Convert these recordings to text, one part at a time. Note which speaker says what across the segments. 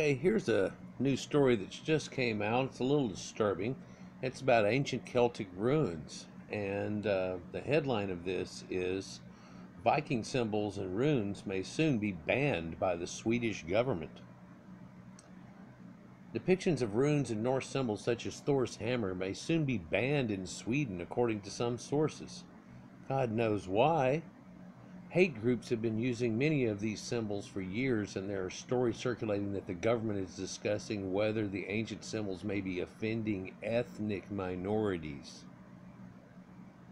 Speaker 1: Okay, here's a new story that's just came out. It's a little disturbing. It's about ancient Celtic runes, and uh, the headline of this is Viking symbols and runes may soon be banned by the Swedish government. Depictions of runes and Norse symbols such as Thor's hammer may soon be banned in Sweden, according to some sources. God knows why. Hate groups have been using many of these symbols for years, and there are stories circulating that the government is discussing whether the ancient symbols may be offending ethnic minorities.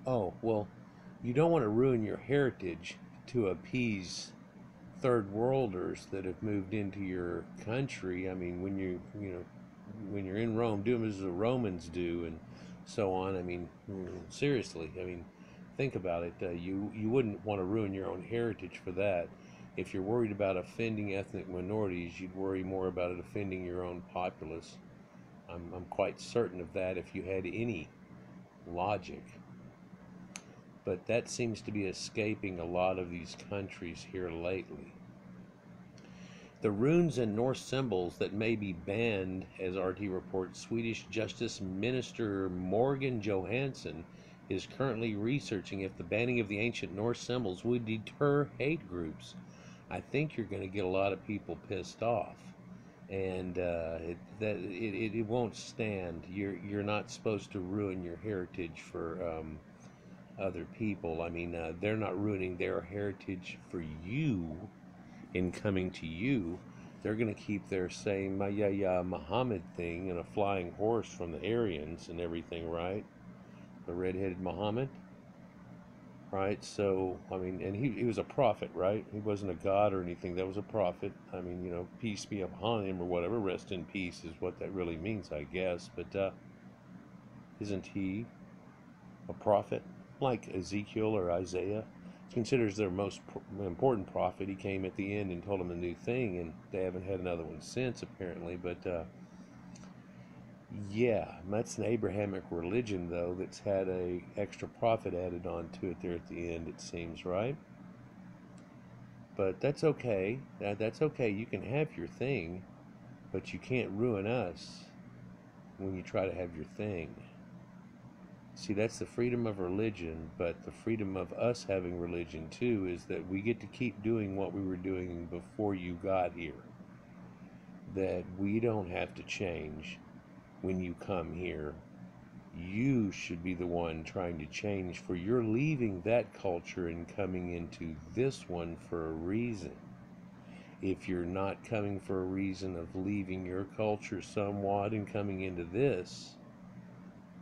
Speaker 1: Oh, well, you don't want to ruin your heritage to appease third worlders that have moved into your country. I mean, when you, you know, when you're in Rome, do as the Romans do, and so on. I mean, mm, seriously, I mean, think about it. Uh, you you wouldn't want to ruin your own heritage for that. If you're worried about offending ethnic minorities, you'd worry more about it offending your own populace. I'm, I'm quite certain of that if you had any logic. But that seems to be escaping a lot of these countries here lately. The runes and Norse symbols that may be banned, as RT reports, Swedish Justice Minister Morgan Johansson is currently researching if the banning of the ancient Norse symbols would deter hate groups. I think you're going to get a lot of people pissed off, and uh, it, that it, it, won't stand. You're you're not supposed to ruin your heritage for um, other people. I mean, uh, they're not ruining their heritage for you in coming to you. They're going to keep their same Maya Muhammad thing and a flying horse from the Aryans and everything, right? The red-headed Muhammad, right? So, I mean, and he, he was a prophet, right? He wasn't a god or anything. That was a prophet. I mean, you know, peace be upon him or whatever. Rest in peace is what that really means, I guess. But uh, isn't he a prophet like Ezekiel or Isaiah? considers their most important prophet. He came at the end and told them a new thing, and they haven't had another one since, apparently. But uh, yeah, that's an Abrahamic religion though that's had a extra prophet added on to it there at the end. It seems right, but that's okay. That, that's okay. You can have your thing, but you can't ruin us when you try to have your thing. See, that's the freedom of religion, but the freedom of us having religion too is that we get to keep doing what we were doing before you got here. That we don't have to change when you come here. You should be the one trying to change, for you're leaving that culture and coming into this one for a reason. If you're not coming for a reason of leaving your culture somewhat and coming into this,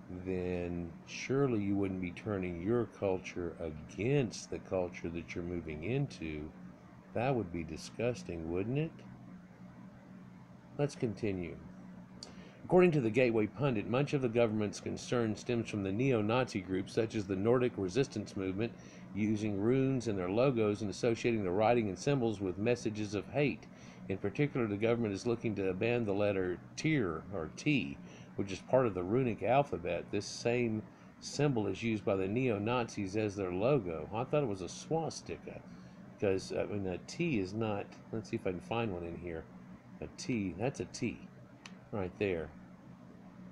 Speaker 1: then surely you wouldn't be turning your culture against the culture that you're moving into. That would be disgusting, wouldn't it? Let's continue. According to the Gateway Pundit, much of the government's concern stems from the neo Nazi groups such as the Nordic resistance movement, using runes in their logos and associating the writing and symbols with messages of hate. In particular, the government is looking to ban the letter Tyr or T, which is part of the runic alphabet. This same symbol is used by the neo Nazis as their logo. I thought it was a swastika because I mean a T is not. Let's see if I can find one in here. A T, that's a T right there.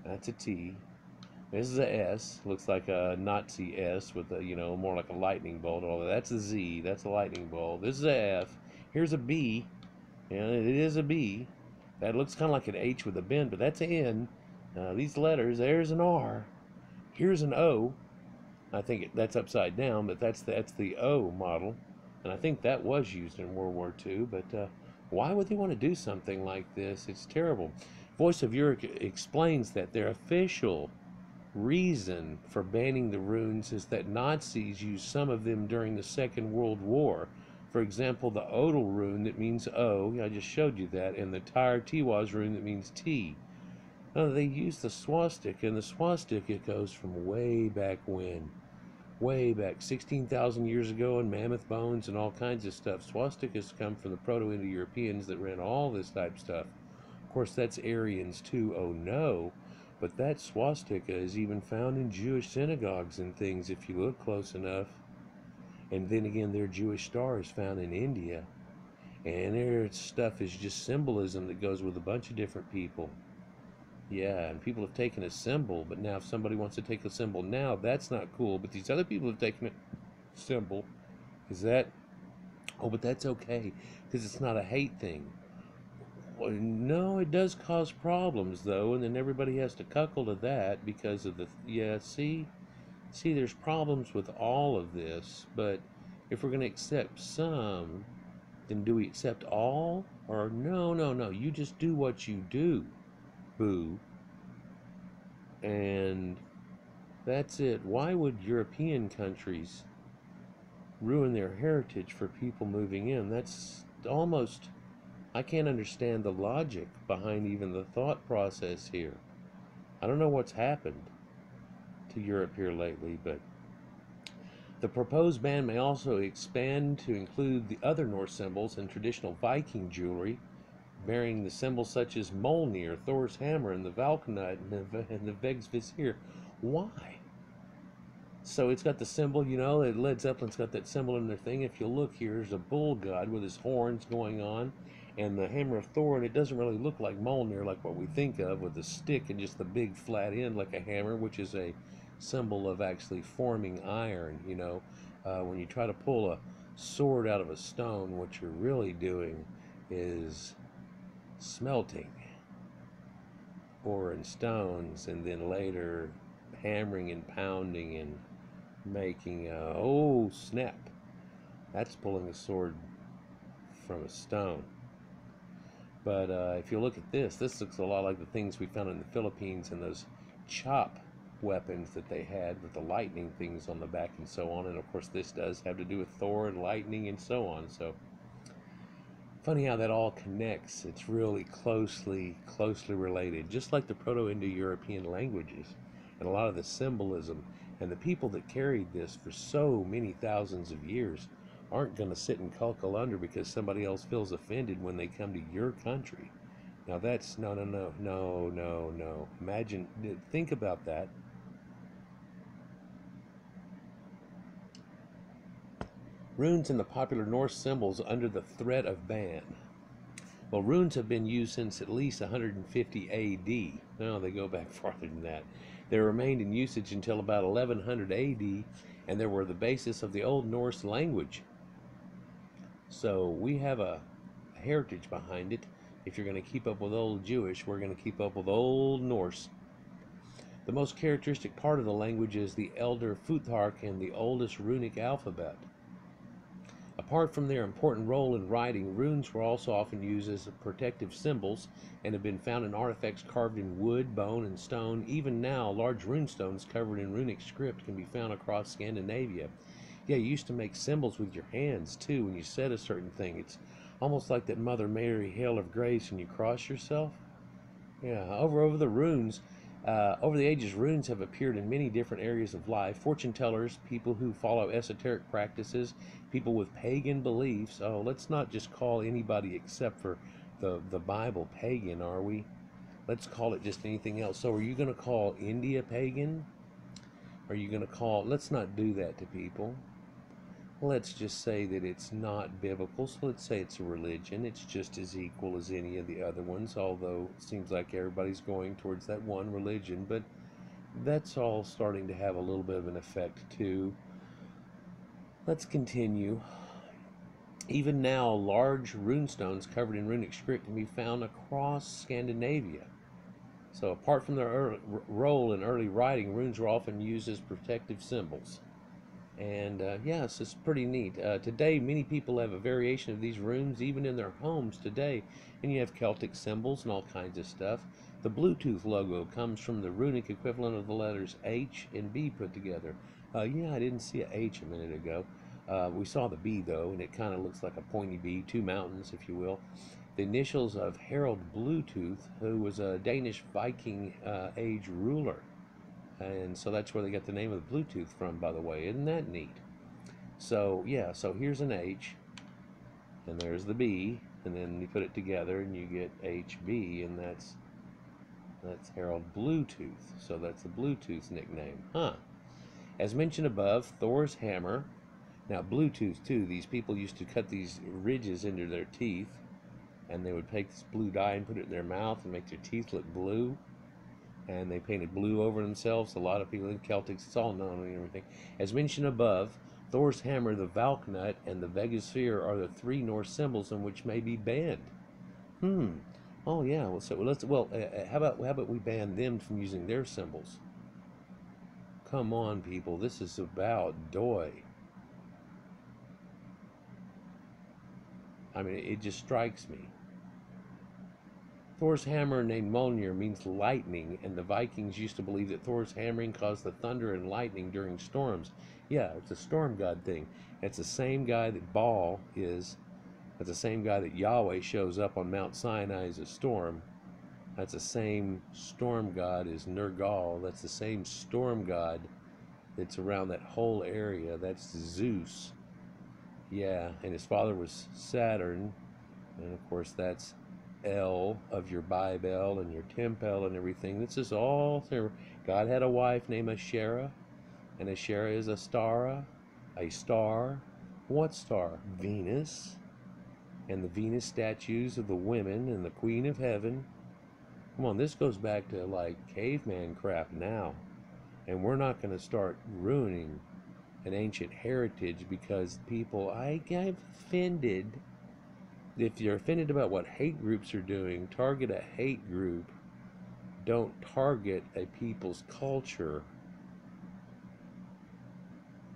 Speaker 1: That's a T. This is a S. Looks like a Nazi S with a, you know, more like a lightning bolt. That. That's a Z. That's a lightning bolt. This is a F. Here's a B. And it is a B. That looks kind of like an H with a bend, but that's an N. Uh, these letters, there's an R. Here's an O. I think that's upside down, but that's that's the O model. And I think that was used in World War II. But uh, why would they want to do something like this? It's terrible. Voice of Europe explains that their official reason for banning the runes is that Nazis used some of them during the Second World War. For example, the Odal rune that means O, I just showed you that, and the Tyr Tiwaz rune that means T. They use the swastika, and the swastika goes from way back when. Way back, 16,000 years ago, in mammoth bones and all kinds of stuff. Swastikas come from the Proto Indo Europeans that ran all this type stuff course, that's Aryans too. Oh no. But that swastika is even found in Jewish synagogues and things if you look close enough. And then again, their Jewish star is found in India. And their stuff is just symbolism that goes with a bunch of different people. Yeah, and people have taken a symbol, but now if somebody wants to take a symbol now, that's not cool. But these other people have taken a symbol. Is that? Oh, but that's okay because it's not a hate thing. Well, no, it does cause problems though, and then everybody has to cuckle to that because of the yeah. See, see, there's problems with all of this, but if we're going to accept some, then do we accept all? Or no, no, no, you just do what you do, boo. And that's it. Why would European countries ruin their heritage for people moving in? That's almost I can't understand the logic behind even the thought process here. I don't know what's happened to Europe here lately, but the proposed ban may also expand to include the other Norse symbols and traditional Viking jewelry, bearing the symbols such as Mjolnir, Thor's hammer, and the Valknut and the, and the Vegvisir. Why? So it's got the symbol, you know, Led Zeppelin's got that symbol in their thing. If you look here, there's a bull god with his horns going on and the hammer of Thor, and it doesn't really look like Mjolnir like what we think of with the stick and just the big flat end like a hammer, which is a symbol of actually forming iron. You know, uh, when you try to pull a sword out of a stone, what you're really doing is smelting ore and stones, and then later hammering and pounding and making a, oh snap that's pulling a sword from a stone but uh, if you look at this, this looks a lot like the things we found in the Philippines and those chop weapons that they had with the lightning things on the back and so on. And of course, this does have to do with Thor and lightning and so on. So funny how that all connects. It's really closely, closely related, just like the Proto-Indo-European languages and a lot of the symbolism and the people that carried this for so many thousands of years aren't going to sit and cuckle under because somebody else feels offended when they come to your country. Now that's no, no, no, no, no, no. Imagine, think about that. Runes and the popular Norse symbols under the threat of ban. Well, runes have been used since at least 150 AD. No, they go back farther than that. They remained in usage until about 1100 AD, and they were the basis of the Old Norse language. So we have a, a heritage behind it. If you're going to keep up with old Jewish, we're going to keep up with old Norse. The most characteristic part of the language is the Elder Futhark and the oldest runic alphabet. Apart from their important role in writing, runes were also often used as protective symbols and have been found in artifacts carved in wood, bone, and stone. Even now, large runestones covered in runic script can be found across Scandinavia. Yeah, you used to make symbols with your hands too when you said a certain thing. It's almost like that Mother Mary Hail of Grace when you cross yourself. Yeah, over over the runes, uh, over the ages, runes have appeared in many different areas of life. Fortune tellers, people who follow esoteric practices, people with pagan beliefs. Oh, let's not just call anybody except for the, the Bible pagan, are we? Let's call it just anything else. So, are you going to call India pagan? Are you going to call, let's not do that to people let's just say that it's not biblical. So let's say it's a religion. It's just as equal as any of the other ones, although it seems like everybody's going towards that one religion. But that's all starting to have a little bit of an effect too. Let's continue. Even now, large runestones covered in runic script can be found across Scandinavia. So, apart from their role in early writing, runes were often used as protective symbols. And uh, yes, it's pretty neat. Uh, today, many people have a variation of these runes even in their homes today. And you have Celtic symbols and all kinds of stuff. The Bluetooth logo comes from the runic equivalent of the letters H and B put together. Uh, yeah, I didn't see a H a minute ago. Uh, we saw the B though, and it kind of looks like a pointy B, two mountains, if you will. The initials of Harold Bluetooth, who was a Danish Viking uh, age ruler. And so that's where they got the name of the Bluetooth from, by the way. Isn't that neat? So, yeah, so here's an H, and there's the B, and then you put it together and you get HB, and that's that's Harold Bluetooth. So that's the Bluetooth nickname. Huh. As mentioned above, Thor's hammer Now, Bluetooth too. These people used to cut these ridges into their teeth, and they would take this blue dye and put it in their mouth and make their teeth look blue. And they painted blue over themselves. A lot of people in Celtics, it's all known and everything. As mentioned above, Thor's hammer, the Valknut, and the Vegvisir are the three Norse symbols in which may be banned. Hmm. Oh yeah. Well, so let's. Well, uh, uh, how about how about we ban them from using their symbols? Come on, people. This is about Doi. I mean, it just strikes me. Thor's hammer, named Mjolnir, means lightning, and the Vikings used to believe that Thor's hammering caused the thunder and lightning during storms. Yeah, it's a storm god thing. It's the same guy that Baal is. That's the same guy that Yahweh shows up on Mount Sinai as a storm. That's the same storm god as Nergal. That's the same storm god that's around that whole area. That's Zeus. Yeah, and his father was Saturn. And of course, that's El of your Bible and your temple and everything. This is all there. God had a wife named Asherah, and Asherah is a star, a star. What star? Venus. And the Venus statues of the women and the Queen of Heaven. Come on, this goes back to like caveman crap now. And we're not going to start ruining an ancient heritage because people, I get offended. If you're offended about what hate groups are doing, target a hate group. Don't target a people's culture.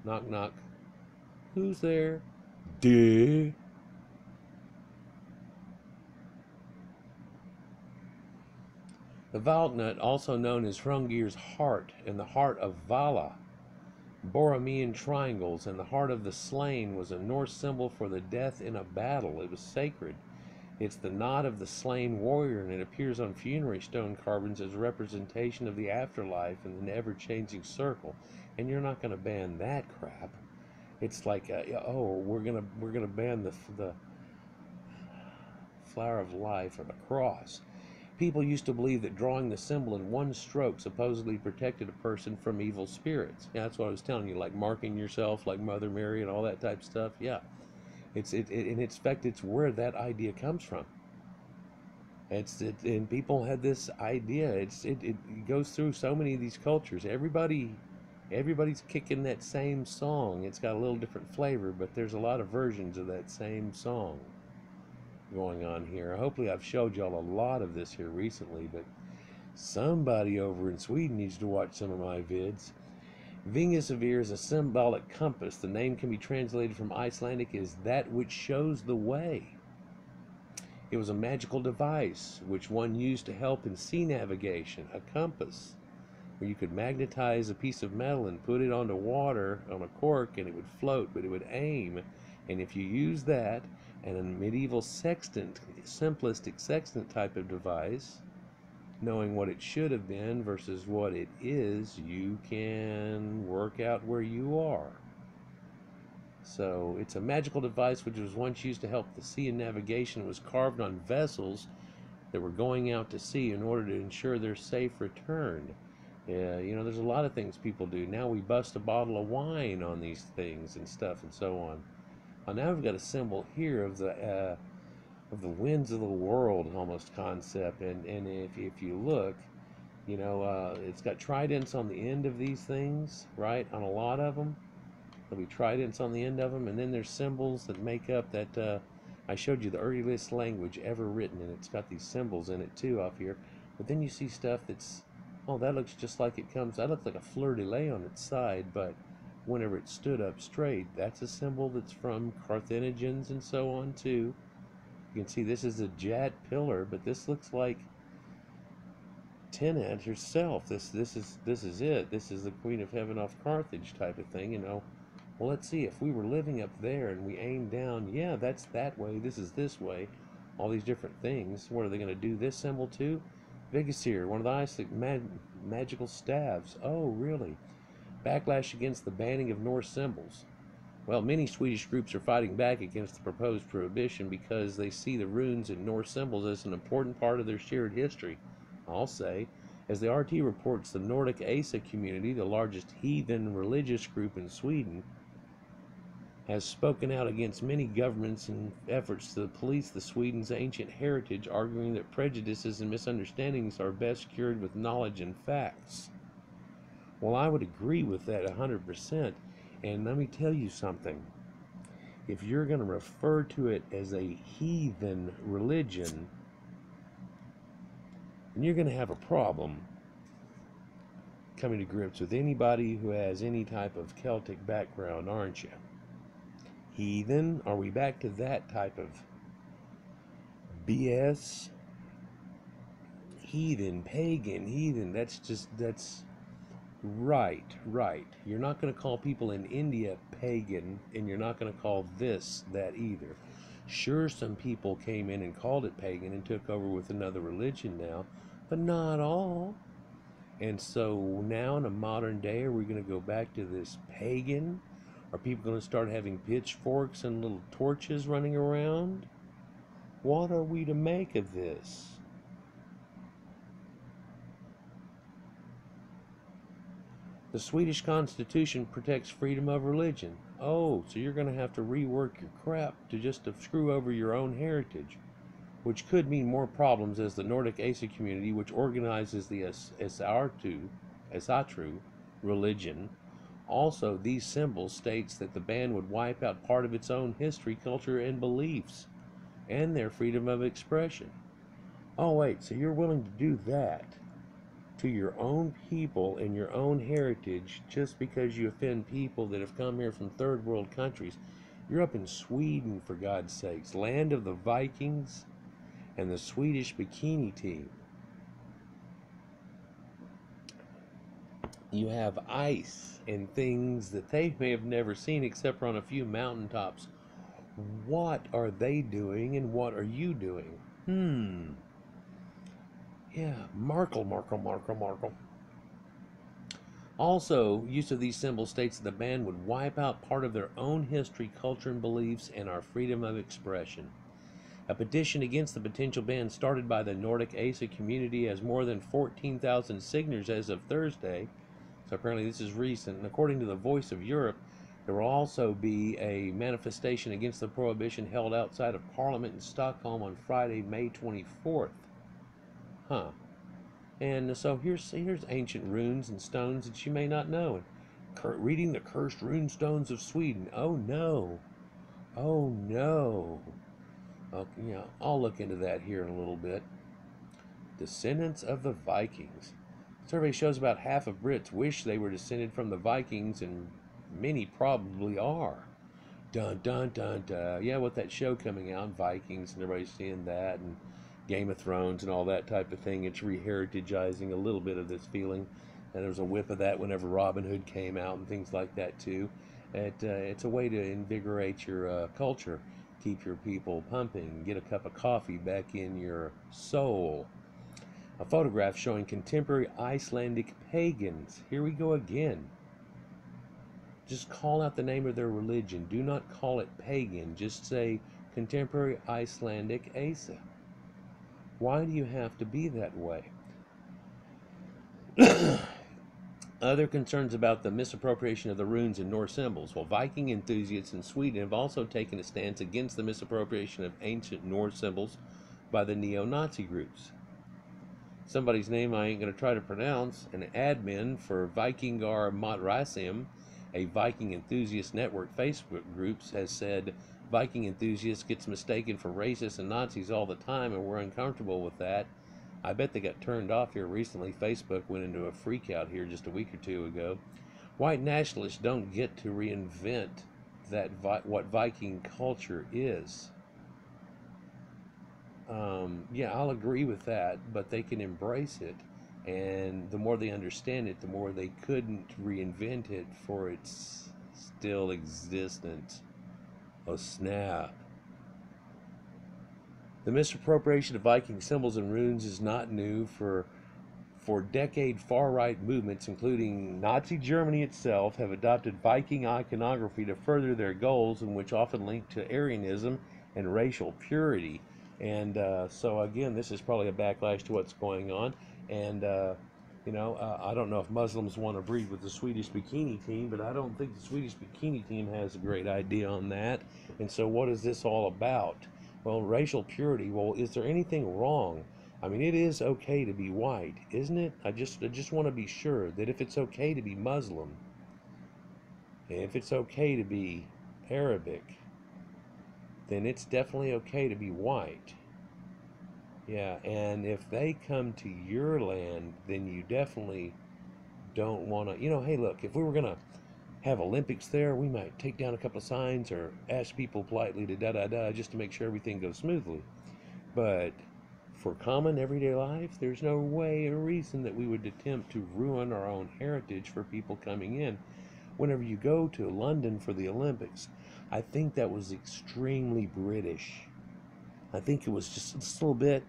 Speaker 1: Knock, knock. Who's there? Duh. The Valknut, also known as Hrungnir's heart and the heart of Vala, Borromean triangles, and the heart of the slain was a Norse symbol for the death in a battle. It was sacred. It's the knot of the slain warrior, and it appears on funerary stone carvings as a representation of the afterlife and the never-changing circle. And you're not going to ban that crap. It's like, uh, oh, we're gonna we're gonna ban the the flower of life or the cross. People used to believe that drawing the symbol in one stroke supposedly protected a person from evil spirits. Yeah, that's what I was telling you, like marking yourself like Mother Mary and all that type stuff. Yeah, it's it, it in fact it's where that idea comes from. It's it, and people had this idea. It's it, it goes through so many of these cultures. Everybody everybody's kicking that same song. It's got a little different flavor, but there's a lot of versions of that same song going on here. Hopefully, I've showed y'all a lot of this here recently, but somebody over in Sweden needs to watch some of my vids. Vingasavir is a symbolic compass. The name can be translated from Icelandic as that which shows the way. It was a magical device which one used to help in sea navigation, a compass, where you could magnetize a piece of metal and put it onto water on a cork and it would float, but it would aim. And if you use that, and a medieval sextant, simplistic sextant type of device, knowing what it should have been versus what it is, you can work out where you are. So it's a magical device which was once used to help the sea in navigation. It was carved on vessels that were going out to sea in order to ensure their safe return. You know, there's a lot of things people do. Now we bust a bottle of wine on these things and stuff and so on. Uh, now we've got a symbol here of the uh, of the winds of the world almost concept, and and if if you look, you know, uh, it's got tridents on the end of these things, right? On a lot of them, there'll be tridents on the end of them, and then there's symbols that make up that. Uh, I showed you the earliest language ever written, and it's got these symbols in it too off here. But then you see stuff that's, oh, that looks just like it comes. That looks like a fleur de lis on its side, but whenever it stood up straight. That's a symbol that's from Carthaginians and so on too. You can see this is a jet pillar, but this looks like Tanit herself. This this is this is it. This is the Queen of Heaven off Carthage type of thing, you know. Well, let's see if we were living up there and we aim down. Yeah, that's that way. This is this way. All these different things. What are they going to do? This symbol too? Vigasir, one of the Icelandic mag magical staves. Oh, really? Backlash against the banning of Norse symbols. Well, many Swedish groups are fighting back against the proposed prohibition because they see the runes and Norse symbols as an important part of their shared history. I'll say, as the RT reports, the Nordic Asa community, the largest heathen religious group in Sweden, has spoken out against many governments and efforts to police the Sweden's ancient heritage, arguing that prejudices and misunderstandings are best cured with knowledge and facts. Well, I would agree with that 100%. And let me tell you something. If you're going to refer to it as a heathen religion, then you're going to have a problem coming to grips with anybody who has any type of Celtic background, aren't you? Heathen? Are we back to that type of BS? Heathen, pagan, heathen. That's just, that's right, right. You're not going to call people in India pagan, and you're not going to call this that either. Sure, some people came in and called it pagan and took over with another religion now, but not all. And so now in a modern day, are we going to go back to this pagan? Are people going to start having pitchforks and little torches running around? What are we to make of this? The Swedish Constitution protects freedom of religion. Oh, so you're going to have to rework your crap to just to screw over your own heritage, which could mean more problems as the Nordic Asa community, which organizes the Esartu, Esatru religion, also, these symbols states that the band would wipe out part of its own history, culture, and beliefs, and their freedom of expression. Oh, wait, so you're willing to do that to your own people and your own heritage just because you offend people that have come here from third world countries? You're up in Sweden, for God's sakes, land of the Vikings and the Swedish bikini team. You have ice and things that they may have never seen except for on a few mountaintops. What are they doing and what are you doing? Hmm. Yeah, Markle, Markle, Markle, Markle. Also, use of these symbols states that the band would wipe out part of their own history, culture, and beliefs and our freedom of expression. A petition against the potential ban started by the Nordic ASA community has more than 14,000 signatures as of Thursday so apparently this is recent. And according to the Voice of Europe, there will also be a manifestation against the prohibition held outside of Parliament in Stockholm on Friday, May 24th. Huh. And so here's here's ancient runes and stones that you may not know. And cur- reading the cursed rune stones of Sweden. Oh no. Oh no. Okay, yeah, I'll look into that here in a little bit. Descendants of the Vikings. Survey shows about half of Brits wish they were descended from the Vikings, and many probably are. Dun dun dun dun. Yeah, with that show coming out, Vikings, and everybody's seeing that, and Game of Thrones and all that type of thing. It's reheritagizing a little bit of this feeling. And there was a whip of that whenever Robin Hood came out and things like that too. It, uh, it's a way to invigorate your uh, culture, keep your people pumping, get a cup of coffee back in your soul a photograph showing contemporary Icelandic pagans. Here we go again. Just call out the name of their religion. Do not call it pagan. Just say contemporary Icelandic Asa. Why do you have to be that way? Other concerns about the misappropriation of the runes and Norse symbols. While Viking enthusiasts in Sweden have also taken a stance against the misappropriation of ancient Norse symbols by the neo Nazi groups somebody's name I ain't going to try to pronounce, an admin for Vikingar Madrasim, a Viking enthusiast network Facebook group, has said Viking enthusiasts gets mistaken for racists and Nazis all the time, and we're uncomfortable with that. I bet they got turned off here recently. Facebook went into a freak out here just a week or two ago. White nationalists don't get to reinvent that what Viking culture is um, yeah, I'll agree with that, but they can embrace it. And the more they understand it, the more they couldn't reinvent it for its still existence. Oh, snap. The misappropriation of Viking symbols and runes is not new for for decade far right movements, including Nazi Germany itself, have adopted Viking iconography to further their goals, and which often link to Aryanism and racial purity. And uh, so, again, this is probably a backlash to what's going on. And uh, You know, uh, I don't know if Muslims want to breed with the Swedish bikini team, but I don't think the Swedish bikini team has a great idea on that. And so, what is this all about? Well, racial purity. Well, is there anything wrong? I mean, it is okay to be white, isn't it? I just, I just want to be sure that if it's okay to be Muslim, if it's okay to be Arabic, then it's definitely okay to be white. Yeah, and if they come to your land, then you definitely don't want to. You know, hey, look, if we were going to have Olympics there, we might take down a couple of signs or ask people politely to da da da just to make sure everything goes smoothly. But for common everyday life, there's no way or reason that we would attempt to ruin our own heritage for people coming in. Whenever you go to London for the Olympics, I think that was extremely British. I think it was just, a little bit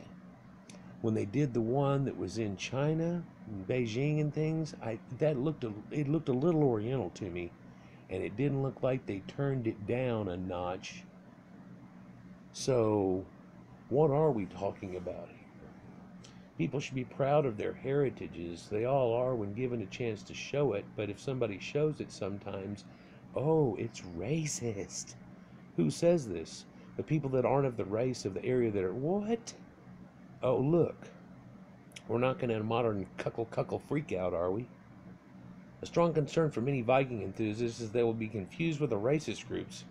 Speaker 1: when they did the one that was in China, in Beijing and things. I that looked a, it looked a little Oriental to me, and it didn't look like they turned it down a notch. So, what are we talking about here? People should be proud of their heritages. They all are when given a chance to show it, but if somebody shows it sometimes, Oh, it's racist. Who says this? The people that aren't of the race of the area that are what? Oh, look. We're not going to have a modern cuckle cuckle freak out, are we? A strong concern for many Viking enthusiasts is they will be confused with the racist groups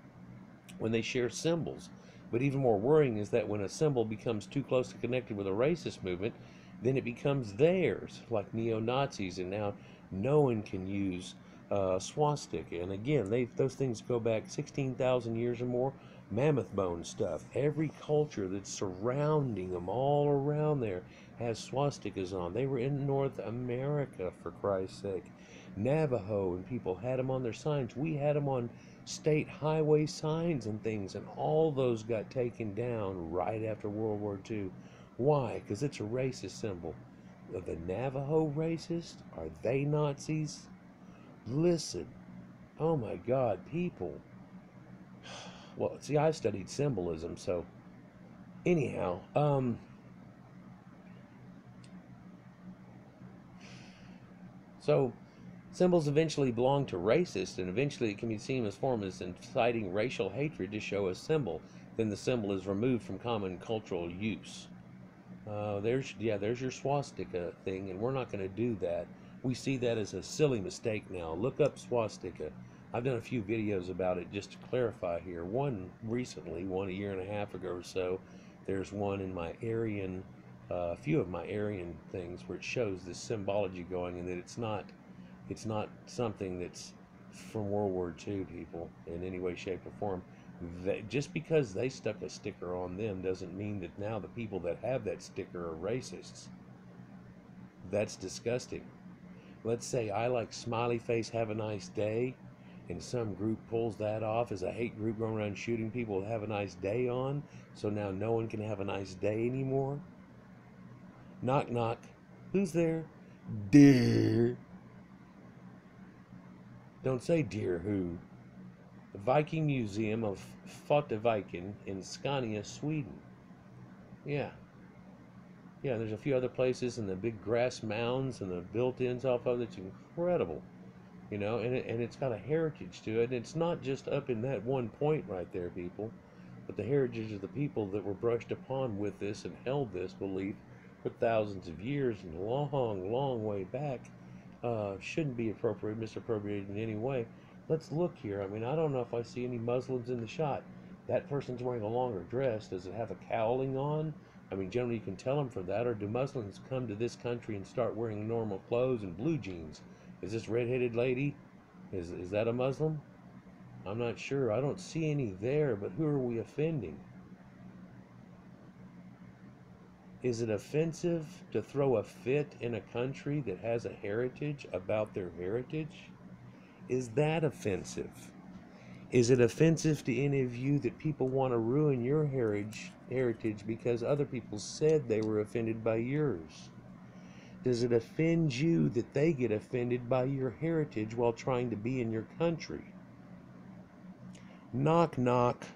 Speaker 1: when they share symbols. But even more worrying is that when a symbol becomes too closely connected with a racist movement, then it becomes theirs, like neo Nazis, and now no one can use uh, swastika. And again, they those things go back 16,000 years or more. Mammoth bone stuff. Every culture that's surrounding them, all around there, has swastikas on. They were in North America, for Christ's sake. Navajo and people had them on their signs. We had them on state highway signs and things, and all those got taken down right after World War II. Why? Because it's a racist symbol. Are the Navajo racist? Are they Nazis? Listen. Oh my God, people. Well, see, I studied symbolism, so anyhow, um, so symbols eventually belong to racists, and eventually it can be seen as form as inciting racial hatred to show a symbol. Then the symbol is removed from common cultural use. Uh, there's yeah, there's your swastika thing, and we're not going to do that we see that as a silly mistake now. Look up swastika. I've done a few videos about it just to clarify here. One recently, one a year and a half ago or so, there's one in my Aryan, uh, a few of my Aryan things where it shows this symbology going and that it's not, it's not something that's from World War II people in any way, shape, or form. That just because they stuck a sticker on them doesn't mean that now the people that have that sticker are racists. That's disgusting let's say I like smiley face, have a nice day, and some group pulls that off as a hate group going around shooting people have a nice day on, so now no one can have a nice day anymore. Knock, knock. Who's there? Dear. Don't say dear who. The Viking Museum of Viking in Scania, Sweden. Yeah. Yeah, there's a few other places and the big grass mounds and the built-ins off of it. It's incredible, you know, and, it, and it's got a heritage to it. It's not just up in that one point right there, people, but the heritage of the people that were brushed upon with this and held this belief for thousands of years and a long, long way back uh, shouldn't be appropriate, misappropriated in any way. Let's look here. I mean, I don't know if I see any Muslims in the shot. That person's wearing a longer dress. Does it have a cowling on? I mean, generally you can tell them for that, or do Muslims come to this country and start wearing normal clothes and blue jeans? Is this red-headed lady? Is, is that a Muslim? I'm not sure. I don't see any there, but who are we offending? Is it offensive to throw a fit in a country that has a heritage about their heritage? Is that offensive? Is it offensive to any of you that people want to ruin your heritage, heritage because other people said they were offended by yours? Does it offend you that they get offended by your heritage while trying to be in your country? Knock, knock.